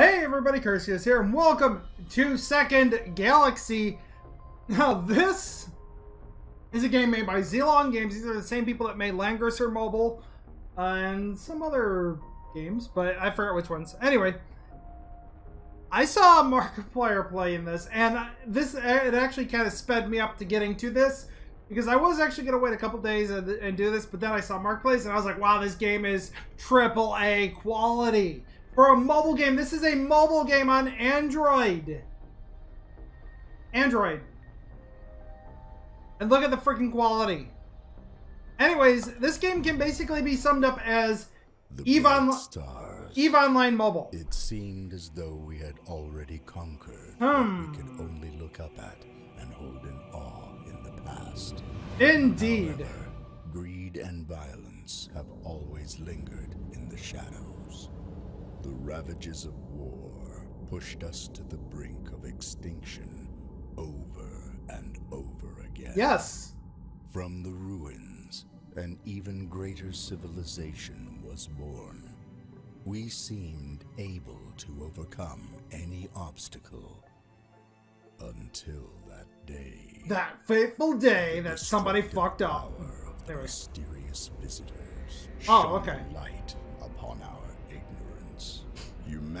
Hey everybody, Curseius here, and welcome to Second Galaxy. Now this is a game made by Zlong Games. These are the same people that made Langrisser Mobile and some other games, but I forgot which ones. Anyway, I saw Markiplier playing this, and this it actually kind of sped me up to getting to this because I was actually going to wait a couple days and, and, do this, but then I saw Mark plays, and I was like, wow, this game is triple A quality. For a mobile game, this is a mobile game on Android. Android. And look at the freaking quality. Anyways, this game can basically be summed up as EVE, on EVE Online Mobile. It seemed as though we had already conquered hmm. what we could only look up at and hold in awe in the past. Indeed. However, greed and violence have always lingered in the shadows. The ravages of war pushed us to the brink of extinction over and over again. Yes. From the ruins, an even greater civilization was born. We seemed able to overcome any obstacle until that day. That fateful day that somebody fucked up. There the mysterious visitors. Oh, okay. Light upon our ignorance.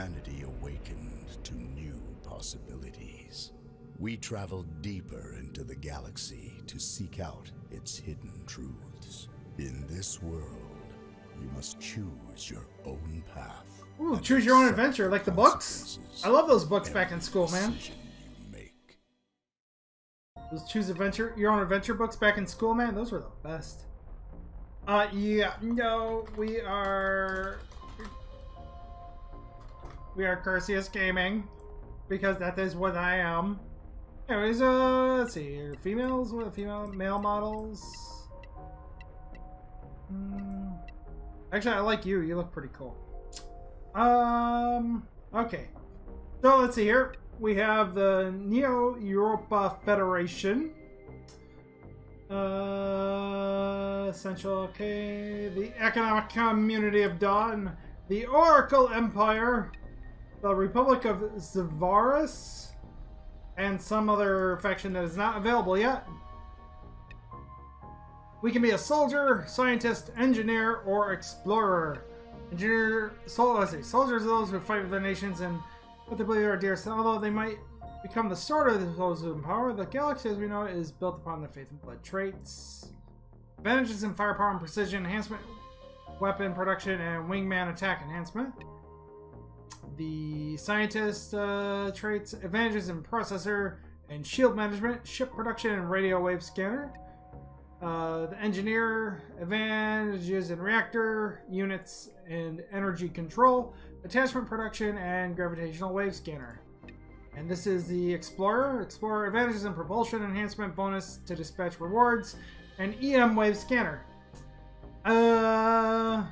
Humanity awakened to new possibilities. We traveled deeper into the galaxy to seek out its hidden truths. In this world, you must choose your own path. Ooh, choose your own adventure, like the books. I love those books back in school, man. Those choose adventure, your own adventure books back in school, man. Those were the best. Uh, yeah, no, we are, we are Curseius Gaming, because that is what I am. Anyways, uh, let's see here. Females, what female, male models? Hmm. Actually, I like you. You look pretty cool. Um, okay. So let's see here we have the Neo Europa Federation. Uh, okay. The Economic Community of Dawn. The Oracle Empire. The Republic of Zavaris. And some other faction that is not available yet. We can be a soldier, scientist, engineer, or explorer. Engineer, sol let's see, soldiers are those who fight for their nations and but they believe are dear, so although they might become the sword of those who empower, the galaxy as we know it is built upon their faith and blood traits. Advantages in firepower and precision enhancement, weapon production, and wingman attack enhancement. The scientist uh, traits, advantages in processor and shield management, ship production, and radio wave scanner. Uh, the engineer, advantages in reactor, units, and energy control, attachment production, and gravitational wave scanner. And this is the Explorer. Explorer advantages in propulsion enhancement bonus to dispatch rewards, and EM wave scanner. Uh.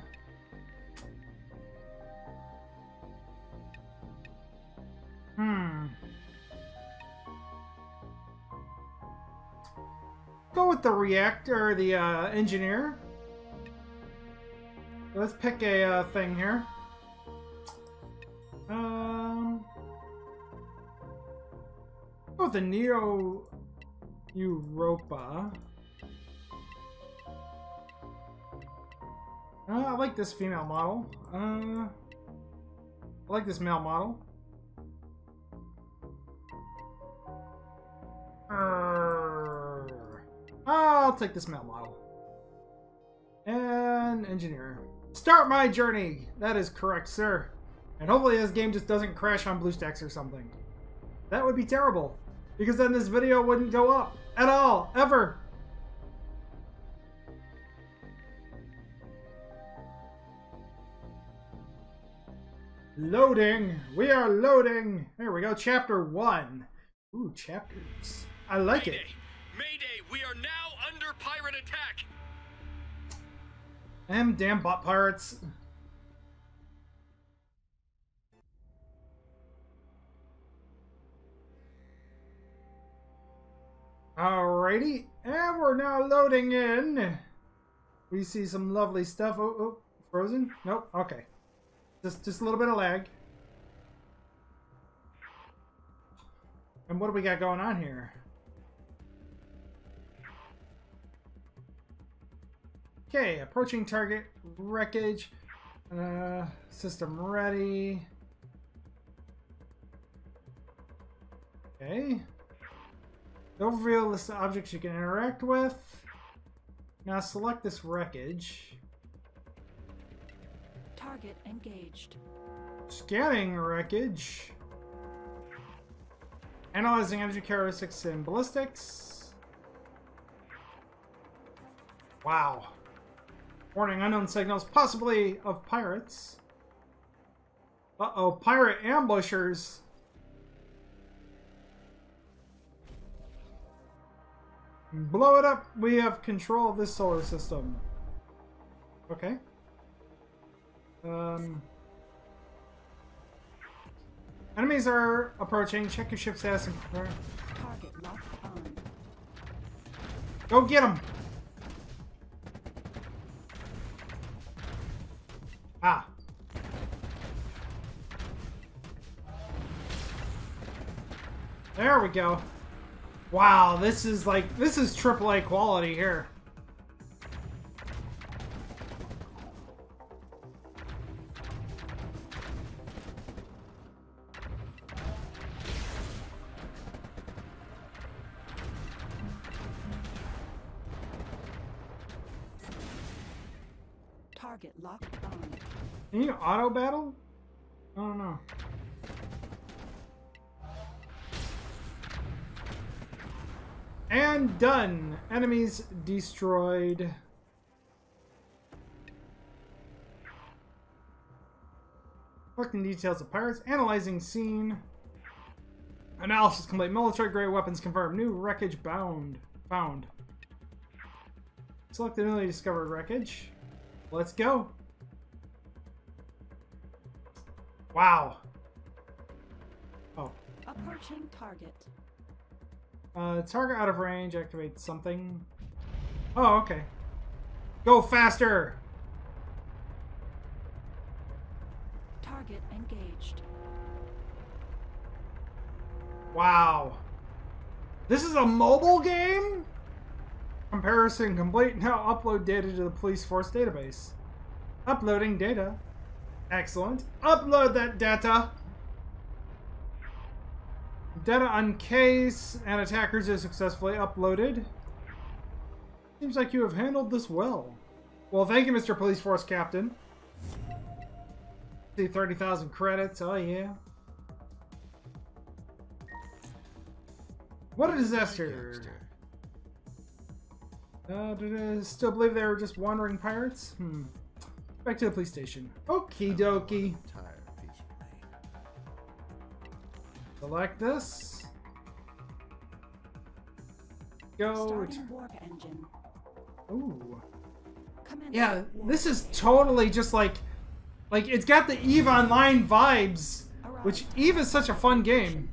With the reactor, the uh, engineer. Let's pick a uh, thing here. Um, go with the Neo Europa. Uh, I like this female model. Uh, I like this male model. Uh, I'll take this male model. And engineer. Start my journey! That is correct, sir. And hopefully this game just doesn't crash on BlueStacks or something. That would be terrible. Because then this video wouldn't go up. At all. Ever. Loading. We are loading. There we go. Chapter 1. Ooh, chapters. I like it. Mayday, we are now under pirate attack. Them damn bot pirates. Alrighty, and we're now loading in. We see some lovely stuff. Oh, oh, frozen? Nope. Okay. Just, just a little bit of lag. And what do we got going on here? Okay, approaching target wreckage. Uh, system ready. Okay. Overview list of objects you can interact with. Now select this wreckage. Target engaged. Scanning wreckage. Analyzing energy characteristics and ballistics. Wow. Warning unknown signals, possibly of pirates. Uh oh, pirate ambushers. Blow it up. We have control of this solar system. Okay. Um. Enemies are approaching. Check your ship's status and prepare. Target locked on. Go get them! Ah. There we go. Wow, this is like, this is AAA quality here. Target locked on. Can you auto battle? I don't know. And done. Enemies destroyed. Collecting details of pirates. Analyzing scene. Analysis complete. Military grade weapons confirmed. New wreckage bound. Found. Select the newly discovered wreckage. Let's go. Wow. Oh. Approaching target. Uh, target out of range, activate something. Oh, okay. Go faster! Target engaged. Wow. This is a mobile game? Comparison complete. Now upload data to the police force database. Uploading data. Excellent. Upload that data. Data on case and attackers is successfully uploaded. Seems like you have handled this well. Well, thank you, Mr. Police Force Captain. See 30,000 credits. Oh, yeah. What a disaster. Uh, did I still believe they were just wandering pirates? Hmm. Back to the police station. Okie dokie. Entire piece. Select this. Go. Warp engine. Ooh. Commence Yeah, this is totally just like, like it's got the Eve Online vibes, which Eve is such a fun game,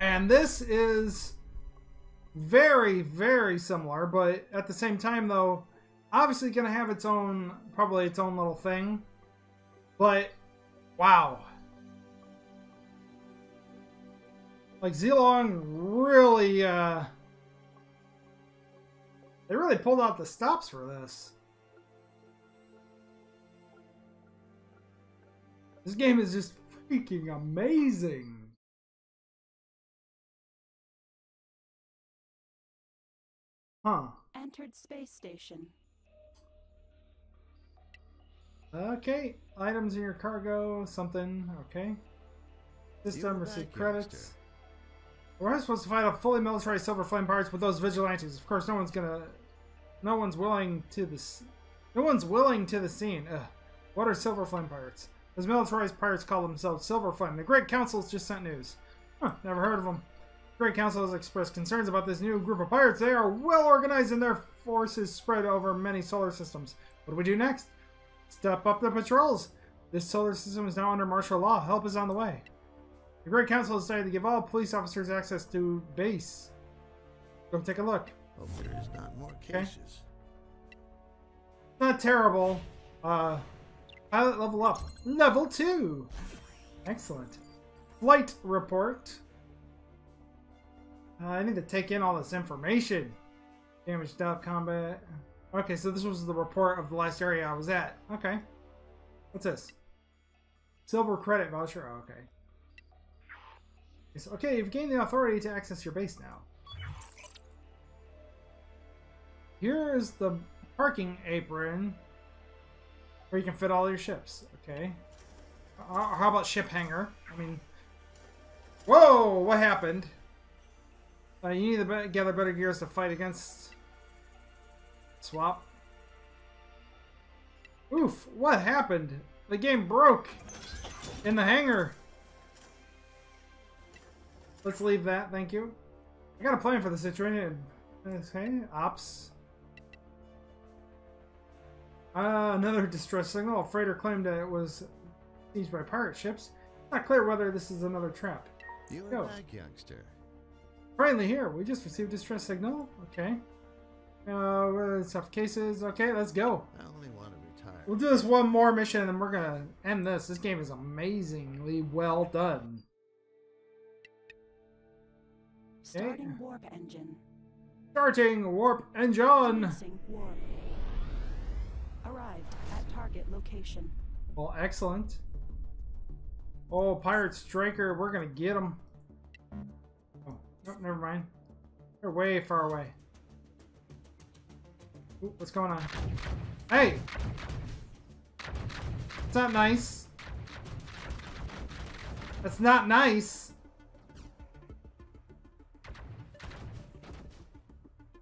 and this is very, very similar. But at the same time, though, obviously gonna have its own, probably its own little thing. But wow, like Zlong really, uh, they really pulled out the stops for this. This game is just freaking amazing. Huh. Entered space station. Okay. Items in your cargo, something. Okay. System receive credits. youngster. We're not supposed to fight off fully militarized Silver Flame pirates with those vigilantes. Of course, no one's gonna. No one's willing to this. No one's willing to the scene. Ugh. What are Silver Flame pirates? Those militarized pirates call themselves Silver Flame. The Great Council's just sent news. Huh, never heard of them. The Great Council has expressed concerns about this new group of pirates. They are well organized and their forces spread over many solar systems. What do we do next? Step up the patrols. This solar system is now under martial law. Help is on the way. The Great Council has decided to give all police officers access to base. Go take a look. Hope there is not more Okay. Not terrible. Uh, pilot level up. Level 2! Excellent. Flight report. Uh, I need to take in all this information. Damage dealt combat. Okay, so this was the report of the last area I was at. Okay. What's this? Silver credit voucher. Oh, okay. Okay, you've gained the authority to access your base now. Here is the parking apron where you can fit all your ships. Okay. Uh, how about ship hangar? I mean, whoa! What happened? Uh, you need to gather better gears to fight against. Swap. Oof! What happened? The game broke in the hangar. Let's leave that. Thank you. I got a plan for the situation. Okay, ops. Uh, another distress signal. A freighter claimed that it was seized by pirate ships. Not clear whether this is another trap. You're Go. back, youngster. Friendly here. We just received distress signal. Okay. Uh, stuff cases. Okay, let's go. I only want to retire. We'll do this one more mission and then we're gonna end this. This game is amazingly well done. Starting warp engine. Starting warp engine. Warp. Arrived at target location. Well, excellent. Oh, pirate striker, we're gonna get him. Oh, nope, never mind. They're way far away. Ooh, what's going on? Hey! It's not nice. That's not nice.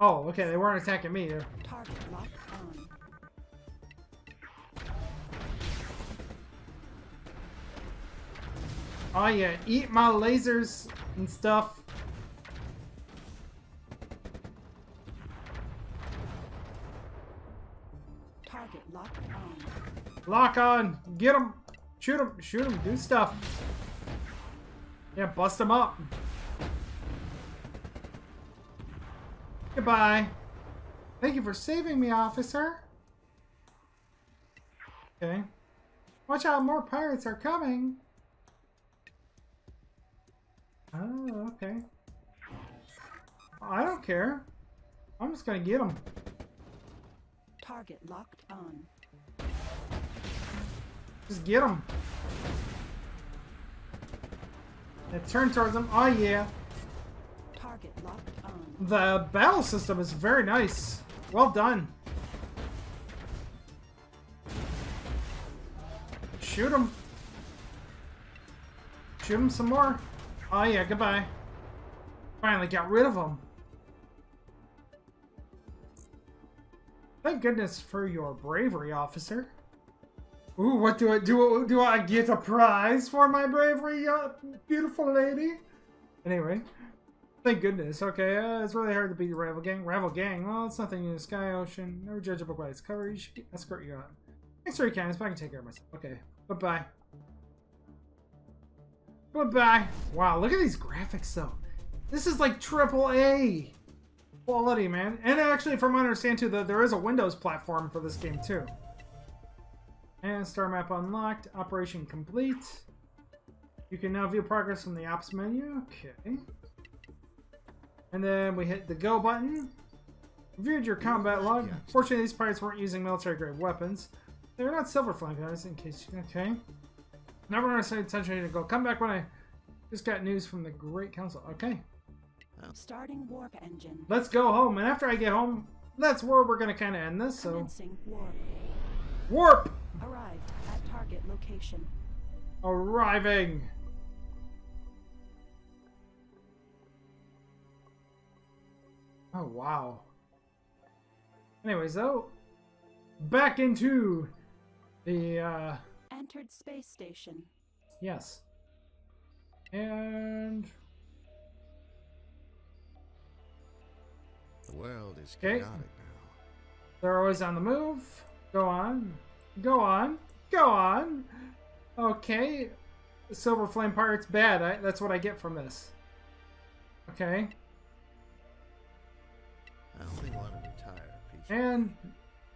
Oh, okay, they weren't attacking me. They're Target locked on. Oh yeah, eat my lasers and stuff. Lock on. Get him. Shoot him. Shoot him. Do stuff. Yeah, bust him up. Goodbye. Thank you for saving me, officer. Okay. Watch out, more pirates are coming. Oh, okay. I don't care. I'm just gonna get them. Target locked on. Just get them. And turn towards them. Oh yeah. Target locked on. The battle system is very nice. Well done. Shoot him. Shoot him some more. Oh yeah, goodbye. Finally got rid of him. Thank goodness for your bravery, officer. Ooh, what do I do? Do I get a prize for my bravery, uh, beautiful lady? Anyway, thank goodness. Okay, uh, it's really hard to beat the rival gang. Rival gang? Well, it's nothing in the sky ocean. Never judge a book by its cover. You should escort you out. Thanks for your kindness, but I can take care of myself. Okay, bye bye. Bye-bye. Wow, look at these graphics though. This is like triple A quality, man. And actually, from what I understand too, that there is a Windows platform for this game too. And star map unlocked. Operation complete. You can now view progress from the ops menu. Okay. And then we hit the go button. Viewed your combat log. Fortunately, these pirates weren't using military grade weapons. They were not silver flame guys, in case you. Okay. Never understand attention to go. Come back when I just got news from the Great Council. Okay. Oh. Starting warp engine. Let's go home. And after I get home, that's where we're going to kind of end this. So, Commencing warp. warp Arrived at target location. arriving. Oh, wow. Anyways, though, back into the, uh, Entered space station. yes. And, The world is Okay. chaotic now. they're always on the move. Go on. Go on. Go on. Okay. Silver Flame Pirates bad. I, that's what I get from this. Okay. I only want to retire. And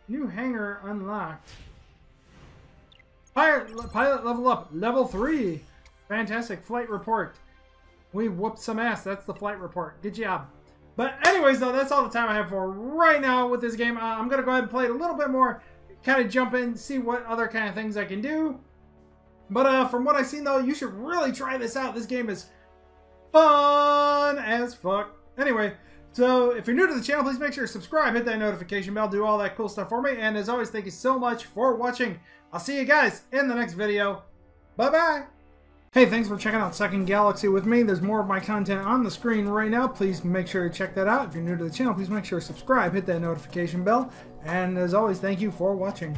new hangar unlocked. Pilot, pilot level up, level 3. Fantastic flight report. We whooped some ass. That's the flight report. Good job. But anyways, though, that's all the time I have for right now with this game. Uh, I'm going to go ahead and play it a little bit more, kind of jump in, see what other kind of things I can do. But uh, from what I've seen, though, you should really try this out. This game is fun as fuck. Anyway, so if you're new to the channel, please make sure to subscribe, hit that notification bell, do all that cool stuff for me. And as always, thank you so much for watching. I'll see you guys in the next video. Bye-bye. Hey, thanks for checking out Second Galaxy with me. There's more of my content on the screen right now. Please make sure to check that out. If you're new to the channel, please make sure to subscribe, hit that notification bell. And as always, thank you for watching.